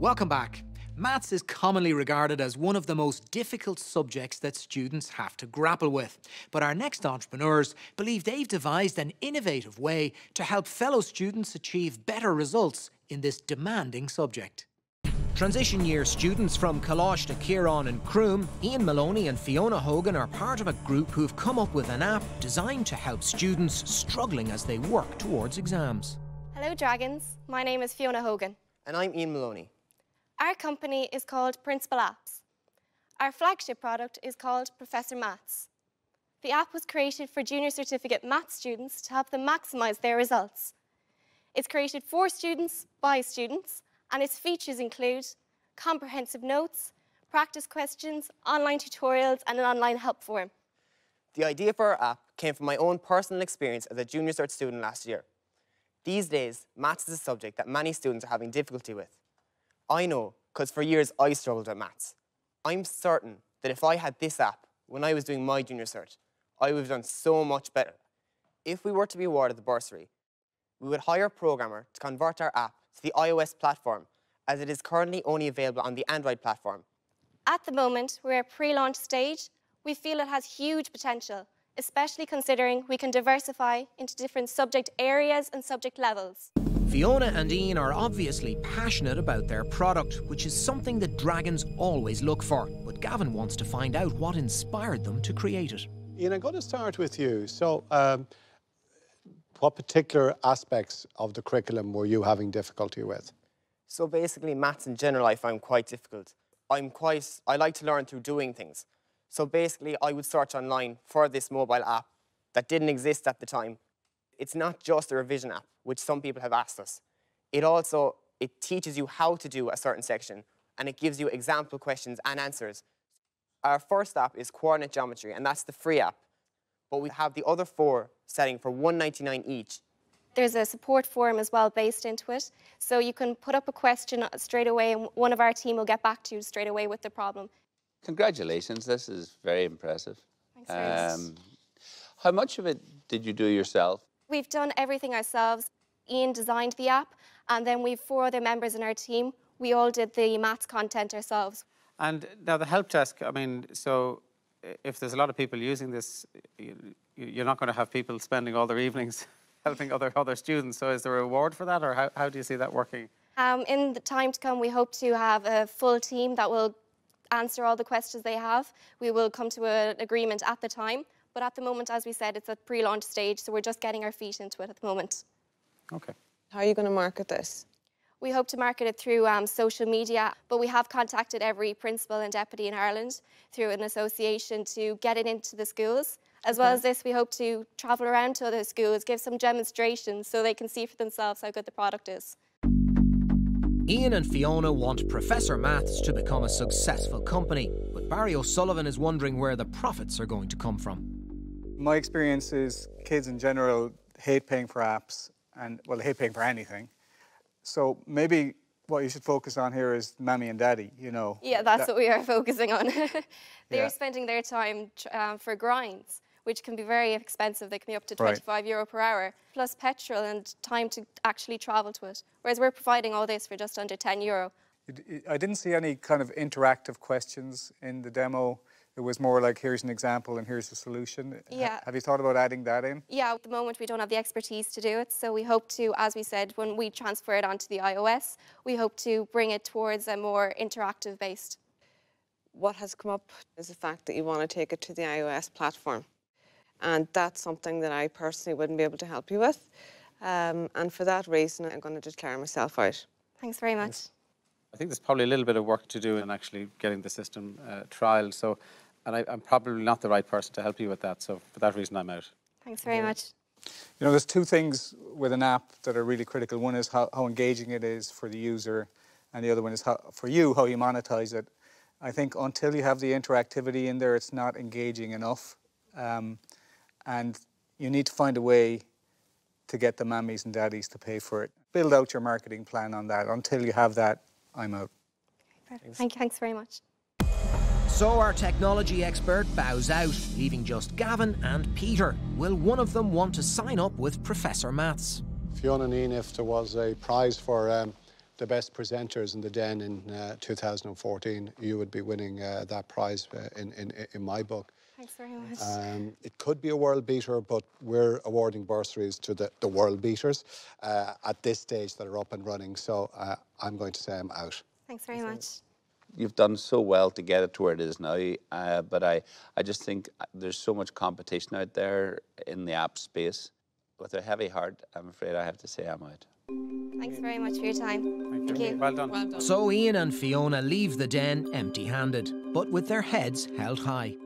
Welcome back. Maths is commonly regarded as one of the most difficult subjects that students have to grapple with. But our next entrepreneurs believe they've devised an innovative way to help fellow students achieve better results in this demanding subject. Transition year students from Coláiste Chiaráin and Croom, Ian Maloney and Fiona Hogan are part of a group who've come up with an app designed to help students struggling as they work towards exams. Hello Dragons, my name is Fiona Hogan. And I'm Ian Maloney. Our company is called Principal Apps. Our flagship product is called Professor Maths. The app was created for junior certificate maths students to help them maximise their results. It's created for students, by students, and its features include comprehensive notes, practice questions, online tutorials, and an online help form. The idea for our app came from my own personal experience as a junior cert student last year. These days, maths is a subject that many students are having difficulty with. I know, because for years I struggled with maths. I'm certain that if I had this app when I was doing my junior cert, I would have done so much better. If we were to be awarded the bursary, we would hire a programmer to convert our app to the iOS platform, as it is currently only available on the Android platform. At the moment, we're at pre-launch stage. We feel it has huge potential, especially considering we can diversify into different subject areas and subject levels. Fiona and Ian are obviously passionate about their product, which is something that dragons always look for. But Gavin wants to find out what inspired them to create it. Ian, I'm going to start with you. So, um, what particular aspects of the curriculum were you having difficulty with? So basically, maths in general I found quite difficult. I'm quite, I like to learn through doing things. So basically, I would search online for this mobile app that didn't exist at the time. It's not just a revision app, which some people have asked us. It also, it teaches you how to do a certain section, and it gives you example questions and answers. Our first app is Coordinate Geometry, and that's the free app. But we have the other four setting for 199 each. There's a support forum as well based into it. So you can put up a question straight away and one of our team will get back to you straight away with the problem. Congratulations, this is very impressive. Thanks Um, how much of it did you do yourself? We've done everything ourselves. Ian designed the app and then we've four other members in our team. We all did the maths content ourselves. And now the help desk, I mean, so if there's a lot of people using this, you- you're not going to have people spending all their evenings helping other other students. So is there a reward for that, or how, how do you see that working? Um, in the time to come, we hope to have a full team that will answer all the questions they have. We will come to an agreement at the time. But at the moment, as we said, it's at pre-launch stage, so we're just getting our feet into it at the moment. Okay. How are you going to market this? We hope to market it through um, social media, but we have contacted every principal and deputy in Ireland through an association to get it into the schools. As well as this, we hope to travel around to other schools, give some demonstrations so they can see for themselves how good the product is. Ian and Fiona want Professor Maths to become a successful company, but Barry O'Sullivan is wondering where the profits are going to come from. My experience is kids in general hate paying for apps and, well, they hate paying for anything. So maybe what you should focus on here is mommy and daddy, you know. Yeah, that's That- what we are focusing on. They're Yeah. spending their time um, for grinds, which can be very expensive. They can be up to Right. 25 euro per hour, plus petrol and time to actually travel to it. Whereas we're providing all this for just under 10 euro. I didn't see any kind of interactive questions in the demo. It was more like, here's an example and here's the solution. Ha- Yeah. Have you thought about adding that in? Yeah, at the moment we don't have the expertise to do it, so we hope to, as we said, when we transfer it onto the iOS, we hope to bring it towards a more interactive based. What has come up is the fact that you want to take it to the iOS platform. And that's something that I personally wouldn't be able to help you with. Um, and for that reason, I'm going to declare myself out. Thanks very much. I think there's probably a little bit of work to do in actually getting the system uh, trialed. So, and I, I'm probably not the right person to help you with that. So for that reason, I'm out. Thanks very much. You know, there's two things with an app that are really critical. One is how, how engaging it is for the user, and the other one is how, for you, how you monetize it. I think until you have the interactivity in there, it's not engaging enough. Um, and you need to find a way to get the mammies and daddies to pay for it. Build out your marketing plan on that. Until you have that, I'm out. Thank you. Thanks very much. So our technology expert bows out, leaving just Gavin and Peter. Will one of them want to sign up with Professor Maths? Fiona and if there was a prize for um, the best presenters in the Den in uh, 2014, you would be winning uh, that prize uh, in, in, in my book. Thanks very much. Um, it could be a world beater, but we're awarding bursaries to the, the world beaters uh, at this stage that are up and running. So uh, I'm going to say I'm out. Thanks very much. You've done so well to get it to where it is now, uh, but I, I just think uh, there's so much competition out there in the app space. With a heavy heart, I'm afraid I have to say I'm out. Thanks very much for your time. Thank you. Well done. Well done. So Ian and Fiona leave the den empty handed, but with their heads held high.